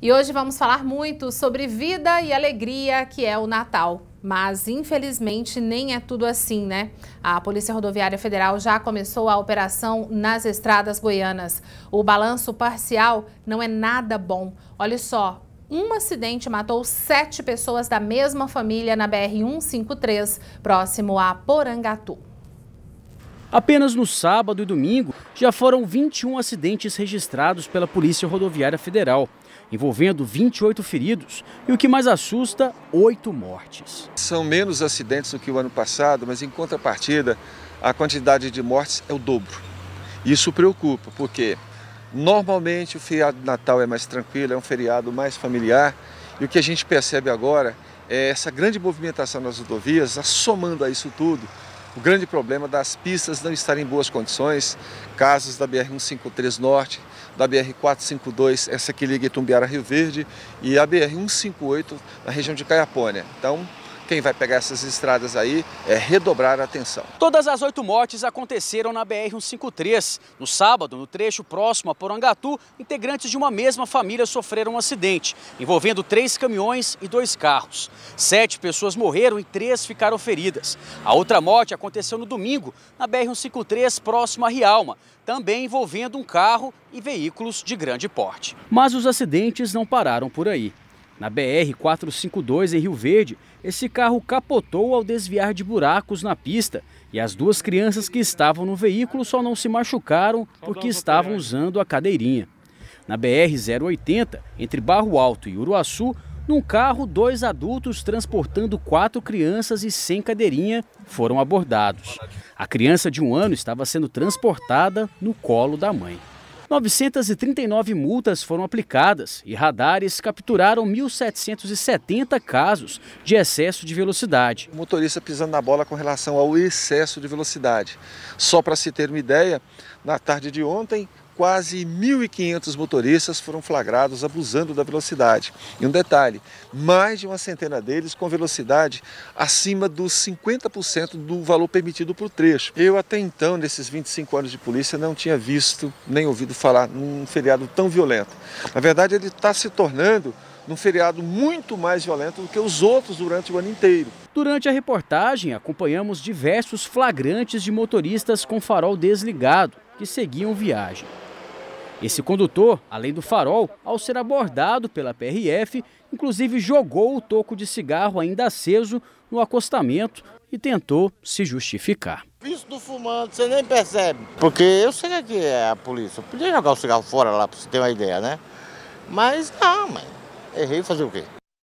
E hoje vamos falar muito sobre vida e alegria, que é o Natal. Mas, infelizmente, nem é tudo assim, né? A Polícia Rodoviária Federal já começou a operação nas estradas goianas. O balanço parcial não é nada bom. Olha só, um acidente matou sete pessoas da mesma família na BR-153, próximo a Porangatu. Apenas no sábado e domingo já foram 21 acidentes registrados pela Polícia Rodoviária Federal, envolvendo 28 feridos e o que mais assusta, oito mortes. São menos acidentes do que o ano passado, mas em contrapartida, a quantidade de mortes é o dobro. Isso preocupa, porque normalmente o feriado de Natal é mais tranquilo, é um feriado mais familiar, e o que a gente percebe agora é essa grande movimentação nas rodovias, somando a isso tudo, o grande problema das pistas não estarem em boas condições, casos da BR-153 Norte, da BR-452, essa que liga Itumbiara Rio Verde, e a BR-158 na região de Caiapônia. Então, quem vai pegar essas estradas aí é redobrar a atenção. Todas as oito mortes aconteceram na BR-153. No sábado, no trecho próximo a Porangatu, integrantes de uma mesma família sofreram um acidente, envolvendo três caminhões e dois carros. Sete pessoas morreram e três ficaram feridas. A outra morte aconteceu no domingo, na BR-153, próximo a Rialma, também envolvendo um carro e veículos de grande porte. Mas os acidentes não pararam por aí. Na BR-452, em Rio Verde, esse carro capotou ao desviar de buracos na pista e as duas crianças que estavam no veículo só não se machucaram porque estavam usando a cadeirinha. Na BR-080, entre Barro Alto e Uruaçu, num carro, dois adultos transportando quatro crianças e sem cadeirinha foram abordados. A criança de um ano estava sendo transportada no colo da mãe. 939 multas foram aplicadas e radares capturaram 1.770 casos de excesso de velocidade. O motorista pisando na bola com relação ao excesso de velocidade. Só para se ter uma ideia, na tarde de ontem, quase 1.500 motoristas foram flagrados abusando da velocidade. E um detalhe, mais de uma centena deles com velocidade acima dos 50% do valor permitido por trecho. Eu até então, nesses 25 anos de polícia, não tinha visto nem ouvido falar num feriado tão violento. Na verdade, ele está se tornando num feriado muito mais violento do que os outros durante o ano inteiro. Durante a reportagem, acompanhamos diversos flagrantes de motoristas com farol desligado que seguiam viagem. Esse condutor, além do farol, ao ser abordado pela PRF, inclusive jogou o toco de cigarro ainda aceso no acostamento e tentou se justificar. Visto fumando, você nem percebe. Porque eu sei que é a polícia. Eu podia jogar o cigarro fora lá, para você ter uma ideia, né? Mas não, mas errei fazer o quê?